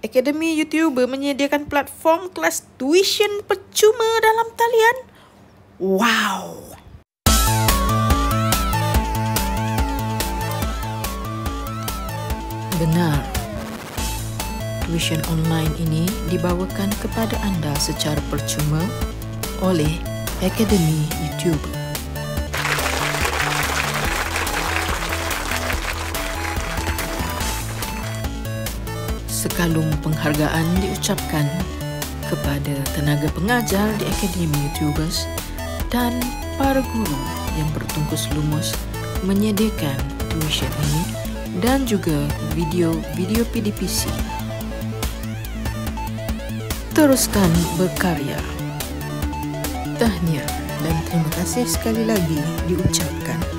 Akademi YouTuber menyediakan platform kelas tuition percuma dalam talian. Wow! Benar. Tuition online ini dibawakan kepada anda secara percuma oleh Akademi YouTuber. Sekalung penghargaan diucapkan kepada tenaga pengajar di Akademi YouTubers dan para guru yang bertungkus lumus menyediakan tuition ini dan juga video-video PDPC. Teruskan berkarya. Tahniah dan terima kasih sekali lagi diucapkan